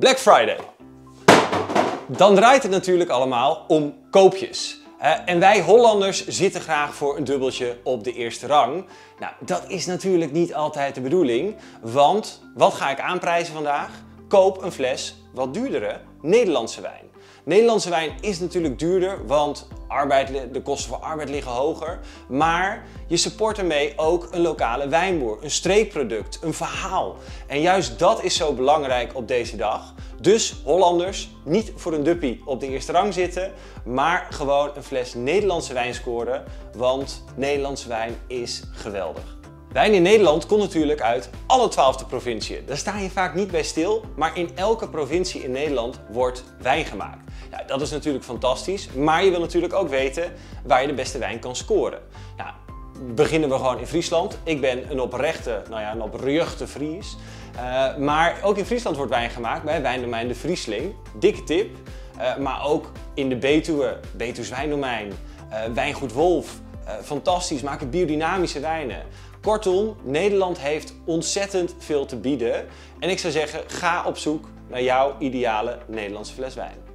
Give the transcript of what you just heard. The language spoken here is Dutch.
Black Friday. Dan draait het natuurlijk allemaal om koopjes. En wij Hollanders zitten graag voor een dubbeltje op de eerste rang. Nou, dat is natuurlijk niet altijd de bedoeling. Want wat ga ik aanprijzen vandaag? Koop een fles wat duurdere Nederlandse wijn. Nederlandse wijn is natuurlijk duurder, want arbeid, de kosten voor arbeid liggen hoger. Maar je support ermee ook een lokale wijnboer, een streekproduct, een verhaal. En juist dat is zo belangrijk op deze dag. Dus Hollanders, niet voor een duppie op de eerste rang zitten, maar gewoon een fles Nederlandse wijn scoren, want Nederlandse wijn is geweldig. Wijn in Nederland komt natuurlijk uit alle twaalfde provinciën. Daar sta je vaak niet bij stil, maar in elke provincie in Nederland wordt wijn gemaakt. Dat is natuurlijk fantastisch, maar je wil natuurlijk ook weten waar je de beste wijn kan scoren. Nou, beginnen we gewoon in Friesland. Ik ben een oprechte, nou ja, een oprechte Fries. Uh, maar ook in Friesland wordt wijn gemaakt bij Wijndomein de Friesling. Dikke tip. Uh, maar ook in de Betuwe, Betuws Wijndomein, uh, Wijngoed Wolf. Fantastisch, maken biodynamische wijnen. Kortom, Nederland heeft ontzettend veel te bieden. En ik zou zeggen, ga op zoek naar jouw ideale Nederlandse fles wijn.